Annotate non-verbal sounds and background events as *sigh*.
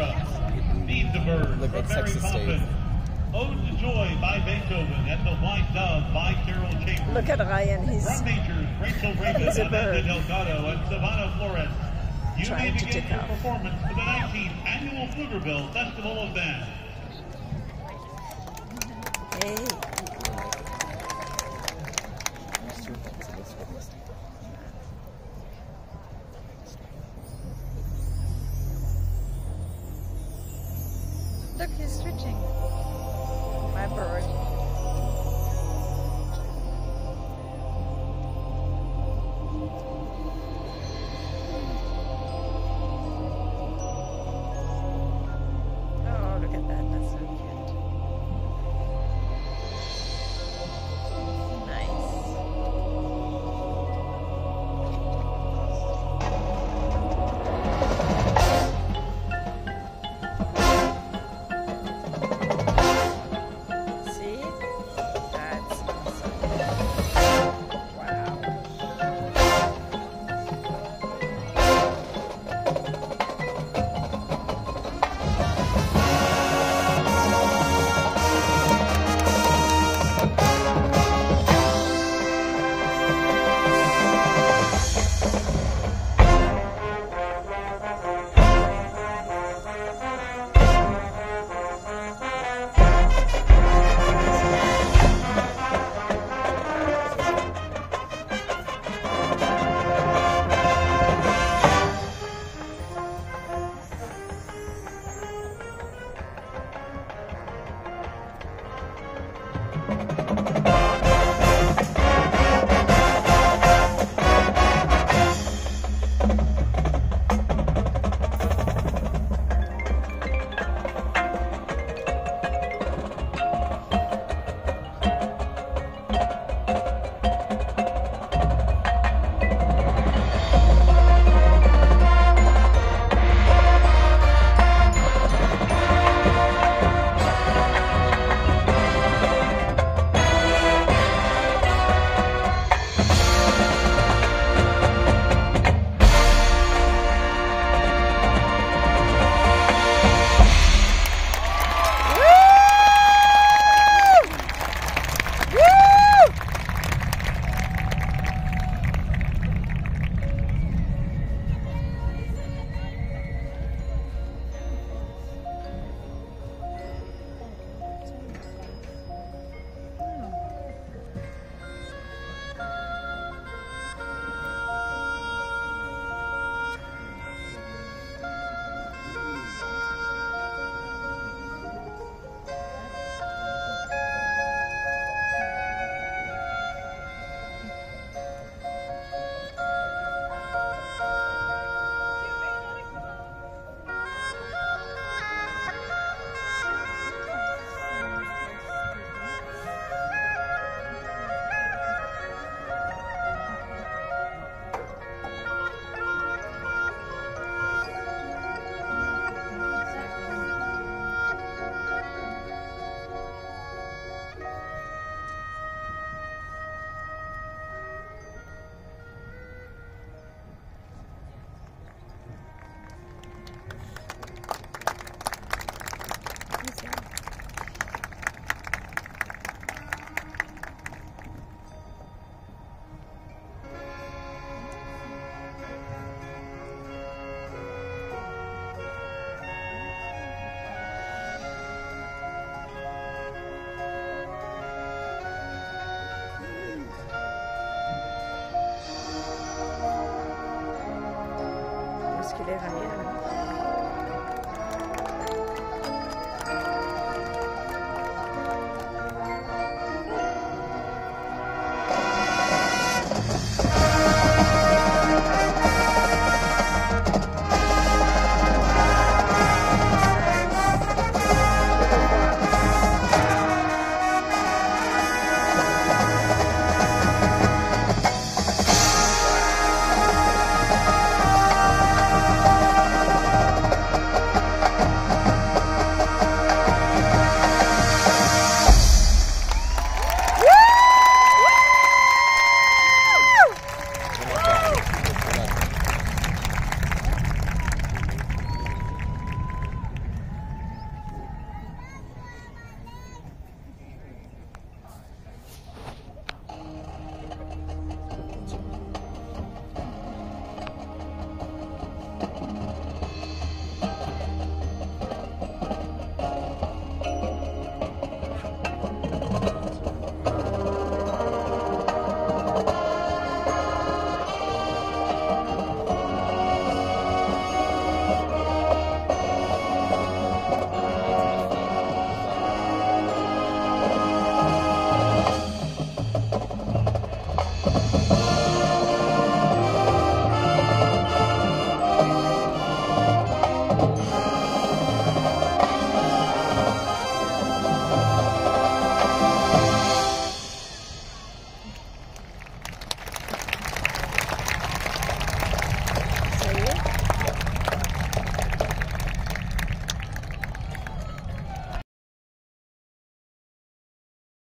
Orchestra. Feed the Bird Look from at Mary Poppins. Ode to Joy by Beethoven and The White Dove by Carol Chambers. Look at Ryan. He's From Nature's Rachel *laughs* Raven, Amanda. Delgado, and Savannah Flores. You Trying may to begin take your off. performance for the 19th Annual Pflugerville Festival of Dance. hey. Look, he's stretching. My bird. 집에 가기로